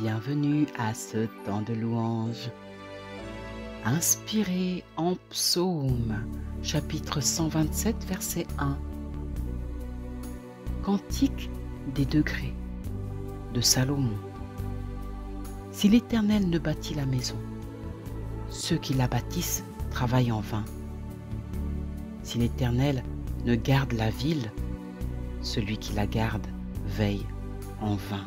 Bienvenue à ce temps de louange. Inspiré en psaume, chapitre 127, verset 1. Cantique des degrés de Salomon. Si l'Éternel ne bâtit la maison, ceux qui la bâtissent travaillent en vain. Si l'Éternel ne garde la ville, celui qui la garde veille en vain.